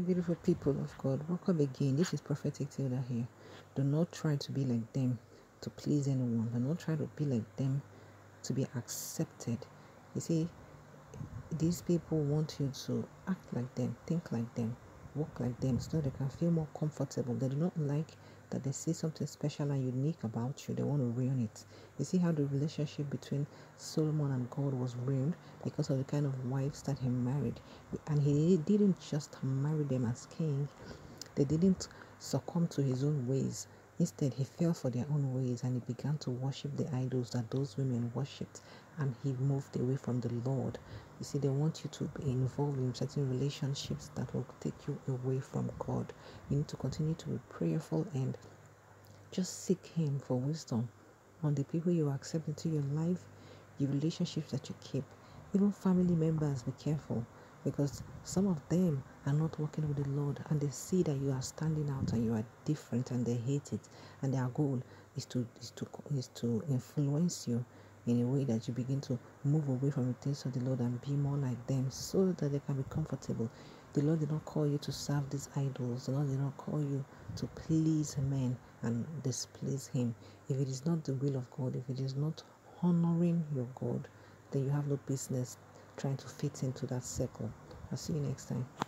beautiful people of God, welcome again. This is Prophetic Tilda here. Do not try to be like them to please anyone. Do not try to be like them to be accepted. You see, these people want you to act like them, think like them, walk like them so they can feel more comfortable. They do not like that they see something special and unique about you. They want to ruin it. You see how the relationship between Solomon and God was ruined because of the kind of wives that he married. And he didn't just marry them as king, they didn't succumb to his own ways. Instead, he fell for their own ways and he began to worship the idols that those women worshipped and he moved away from the Lord. You see, they want you to be involved in certain relationships that will take you away from God. You need to continue to be prayerful and just seek Him for wisdom on the people you accept into your life, the relationships that you keep. Even family members, be careful because some of them are not working with the Lord and they see that you are standing out and you are different and they hate it and their goal is to is to is to influence you in a way that you begin to move away from the things of the Lord and be more like them so that they can be comfortable. The Lord did not call you to serve these idols. The Lord did not call you to please men and displease Him. If it is not the will of God, if it is not honoring your God, then you have no business trying to fit into that circle. I'll see you next time.